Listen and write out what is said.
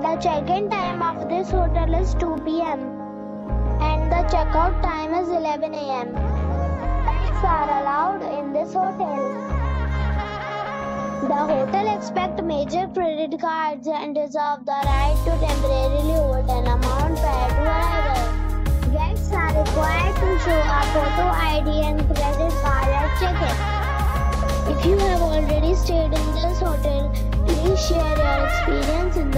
The check-in time of this hotel is 2 p.m. and the checkout time is 11 a.m. Pets are allowed in this hotel. The hotel expects major credit cards and reserve the right to temporarily hold an amount prior to. Guests are required to show a photo ID and credit card at check-in. If you have already stayed in this hotel, please share your experience in the.